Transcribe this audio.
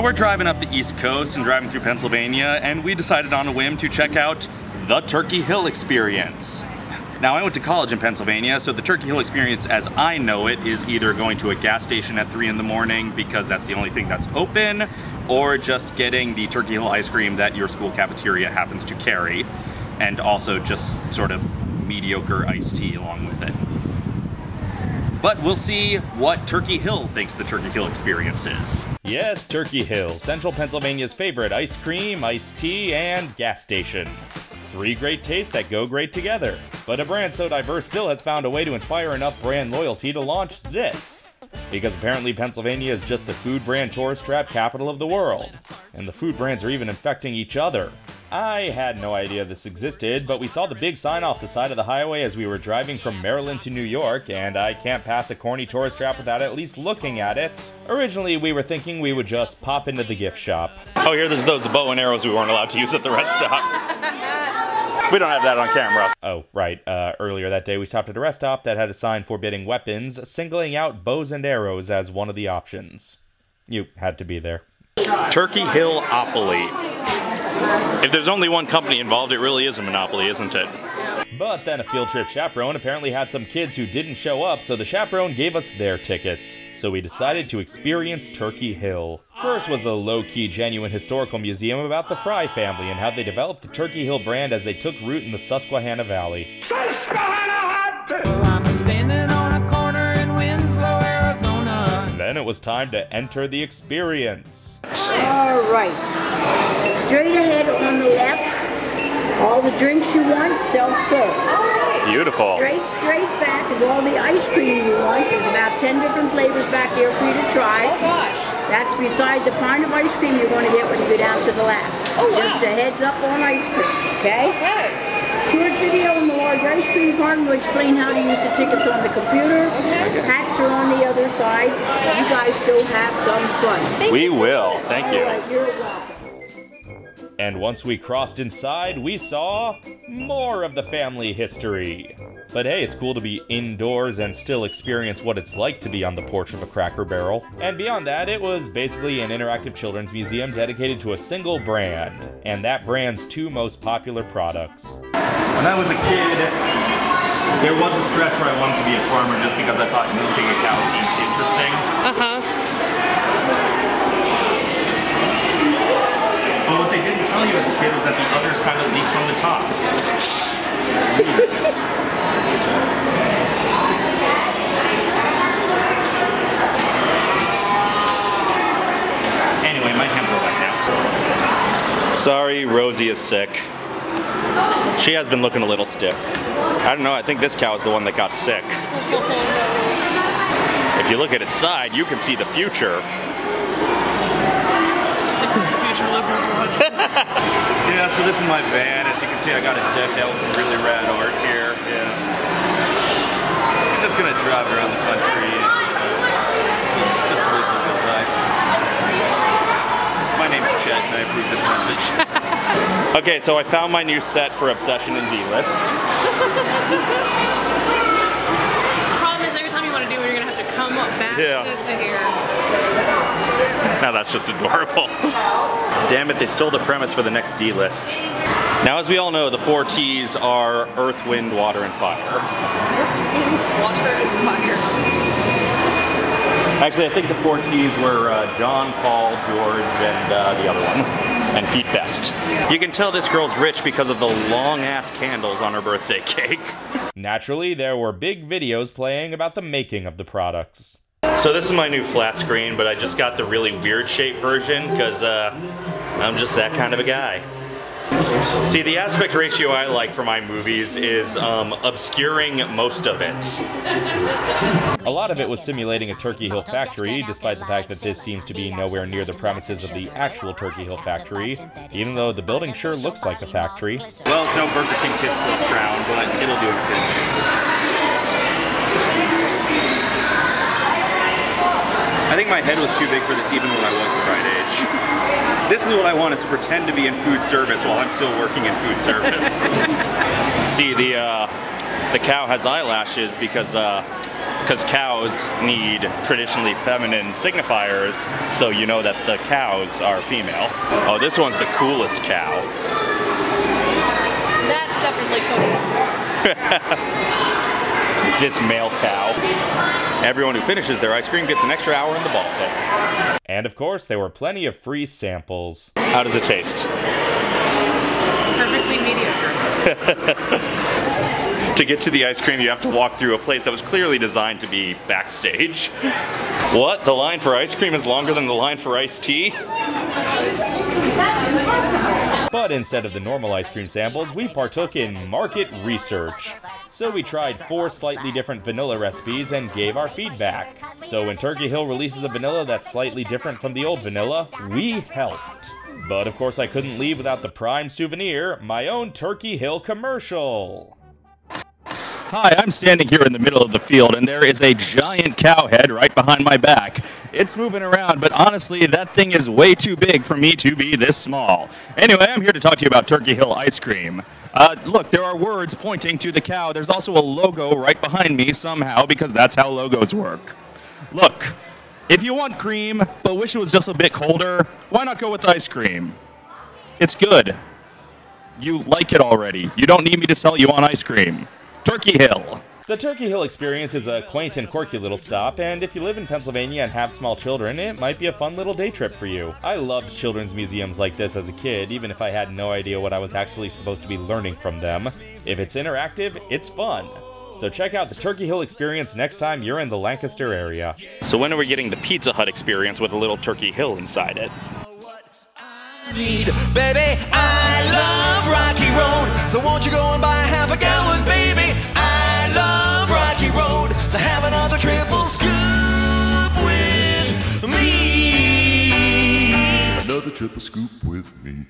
So we're driving up the East Coast and driving through Pennsylvania, and we decided on a whim to check out the Turkey Hill Experience. Now, I went to college in Pennsylvania, so the Turkey Hill Experience, as I know it, is either going to a gas station at 3 in the morning because that's the only thing that's open, or just getting the Turkey Hill ice cream that your school cafeteria happens to carry, and also just sort of mediocre iced tea along with it. But we'll see what Turkey Hill thinks the Turkey Hill experience is. Yes, Turkey Hill, central Pennsylvania's favorite ice cream, iced tea, and gas station. Three great tastes that go great together. But a brand so diverse still has found a way to inspire enough brand loyalty to launch this. Because apparently Pennsylvania is just the food brand tourist trap capital of the world. And the food brands are even infecting each other. I had no idea this existed, but we saw the big sign off the side of the highway as we were driving from Maryland to New York, and I can't pass a corny tourist trap without at least looking at it. Originally, we were thinking we would just pop into the gift shop. Oh, here there's those bow and arrows we weren't allowed to use at the rest stop. We don't have that on camera. Oh, right. Uh, earlier that day, we stopped at a rest stop that had a sign forbidding weapons, singling out bows and arrows as one of the options. You had to be there. Turkey Hill Opoly. If there's only one company involved, it really is a monopoly, isn't it? But then a field trip chaperone apparently had some kids who didn't show up, so the chaperone gave us their tickets. So we decided to experience Turkey Hill. First was a low-key, genuine historical museum about the Frey family and how they developed the Turkey Hill brand as they took root in the Susquehanna Valley. Susquehanna Winslow, then it was time to enter the experience. All right. Straight ahead on the left. All the drinks you want, self-serve. Beautiful. Straight, straight back is all the ice cream you want. There's about 10 different flavors back here for you to try. Oh gosh. That's beside the kind of ice cream you're going to get when you go down to the lab. Oh, wow. Just a heads up on ice cream, okay? Okay. Short video in the large ice cream carton will explain how to use the tickets on the computer. Hats are on the other side. You guys go have some fun. Thank We you so will. much. Thank you. right, you're welcome. And once we crossed inside, we saw more of the family history. But hey, it's cool to be indoors and still experience what it's like to be on the porch of a cracker barrel. And beyond that, it was basically an interactive children's museum dedicated to a single brand, and that brand's two most popular products. When I was a kid, there was a stretch where I wanted to be a farmer just because I thought milking a cow seemed interesting. Uh-huh. But what they didn't tell you as a kid was that the others kind of leak from the top. anyway, my hands are wet now. Sorry, Rosie is sick. She has been looking a little stiff. I don't know, I think this cow is the one that got sick. If you look at its side, you can see the future. This is the future liberals one. Yeah, so this is my van. As you can see, I got it decked out with some really rad art here. Yeah. I'm just gonna drive around the country. Just, just live the good life. I approve this message. okay, so I found my new set for Obsession and D-List. Problem is every time you want to do it, you're gonna have to come back Yeah. to, to here. Now that's just adorable. Damn it, they stole the premise for the next D-List. Now, as we all know, the four T's are Earth, Wind, Water, and Fire. Wind, water, and fire. Actually, I think the four T's were uh, John, Paul, George, and uh, the other one, and Pete Best. You can tell this girl's rich because of the long ass candles on her birthday cake. Naturally, there were big videos playing about the making of the products. So this is my new flat screen, but I just got the really weird shaped version because uh, I'm just that kind of a guy. See, the aspect ratio I like for my movies is um, obscuring most of it. A lot of it was simulating a Turkey Hill factory, despite the fact that this seems to be nowhere near the premises of the actual Turkey Hill factory, even though the building sure looks like a factory. Well, it's no Burger King Kids Club crown, but it'll do a pinch. I think my head was too big for this even when I was the right age. This is what I want is to pretend to be in food service while I'm still working in food service. See, the uh, the cow has eyelashes because uh, because cows need traditionally feminine signifiers, so you know that the cows are female. Oh, this one's the coolest cow. That's definitely cool. This male cow. Everyone who finishes their ice cream gets an extra hour in the ball pit. And of course, there were plenty of free samples. How does it taste? Perfectly mediocre. to get to the ice cream, you have to walk through a place that was clearly designed to be backstage. What? The line for ice cream is longer than the line for iced tea? But instead of the normal ice cream samples, we partook in market research. So we tried four slightly different vanilla recipes and gave our feedback. So when Turkey Hill releases a vanilla that's slightly different from the old vanilla, we helped. But of course I couldn't leave without the prime souvenir, my own Turkey Hill commercial. Hi, I'm standing here in the middle of the field, and there is a giant cow head right behind my back. It's moving around, but honestly, that thing is way too big for me to be this small. Anyway, I'm here to talk to you about Turkey Hill ice cream. Uh, look, there are words pointing to the cow. There's also a logo right behind me somehow, because that's how logos work. Look, if you want cream, but wish it was just a bit colder, why not go with ice cream? It's good. You like it already. You don't need me to sell you on ice cream. Turkey Hill. The Turkey Hill experience is a quaint and quirky little stop, and if you live in Pennsylvania and have small children, it might be a fun little day trip for you. I loved children's museums like this as a kid, even if I had no idea what I was actually supposed to be learning from them. If it's interactive, it's fun. So check out the Turkey Hill experience next time you're in the Lancaster area. So when are we getting the Pizza Hut experience with a little Turkey Hill inside it? Need, baby, I love Rocky Road, so won't you go and buy half a gallon, baby? Another triple scoop with me.